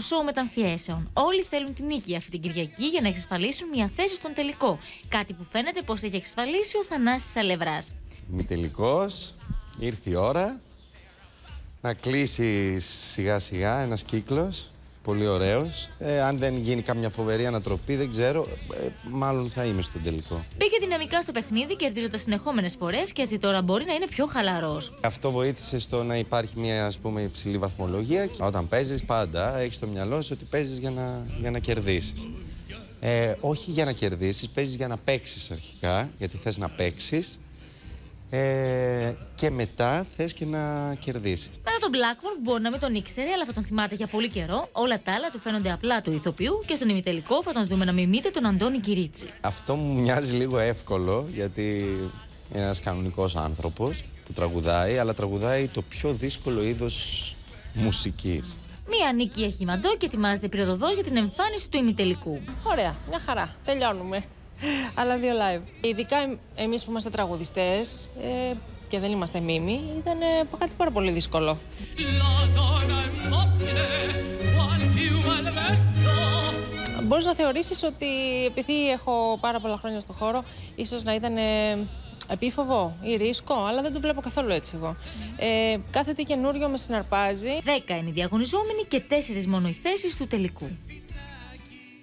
Το σοου μεταμφιέσεων. Όλοι θέλουν την νίκη αυτή την Κυριακή για να εξασφαλίσουν μια θέση στον τελικό. Κάτι που φαίνεται πως έχει εξασφαλίσει ο Θανάσης Αλευράς. Μη τελικός, ήρθε η ώρα να κλείσει σιγά σιγά ένας κύκλος πολύ ωραίος. Ε, αν δεν γίνει καμιά φοβερή ανατροπή, δεν ξέρω, ε, μάλλον θα είμαι στον τελικό. Μπήκε δυναμικά στο παιχνίδι, κερδίζοντα συνεχόμενες φορές και έτσι τώρα μπορεί να είναι πιο χαλαρός. Αυτό βοήθησε στο να υπάρχει μια ας πούμε, υψηλή βαθμολογία. Όταν παίζεις, πάντα έχεις στο μυαλό σου ότι παίζεις για να, για να κερδίσεις. Ε, όχι για να κερδίσεις, παίζεις για να παίξεις αρχικά, γιατί θες να παίξεις. Ε, και μετά θες και να κερδίσεις. Μετά τον Blackmore που μπορεί να μην τον ήξερε, αλλά θα τον θυμάται για πολύ καιρό, όλα τα άλλα του φαίνονται απλά του ηθοποιού και στον ημιτελικό θα τον δούμε να μιμείται τον Αντώνη Κυρίτσι. Αυτό μου μοιάζει λίγο εύκολο, γιατί είναι ένας κανονικός άνθρωπος που τραγουδάει, αλλά τραγουδάει το πιο δύσκολο είδος μουσικής. Μία νίκη έχει μαντό και ετοιμάζεται πυροδοδό για την εμφάνιση του ημιτελικού. Ωραία, μια χαρά. Τελειώνουμε. Αλλά δύο live. Ειδικά εμείς που είμαστε τραγουδιστές ε, και δεν είμαστε μίμοι, ήταν ε, κάτι πάρα πολύ δύσκολο. Μπορείς να θεωρήσεις ότι επειδή έχω πάρα πολλά χρόνια στο χώρο, ίσως να ήταν ε, επίφοβο ή ρίσκο, αλλά δεν το βλέπω καθόλου έτσι εγώ. Ε, κάθε τι καινούριο με συναρπάζει. Δέκα είναι οι διαγωνιζόμενοι και τέσσερις μόνο οι θέσεις του τελικού.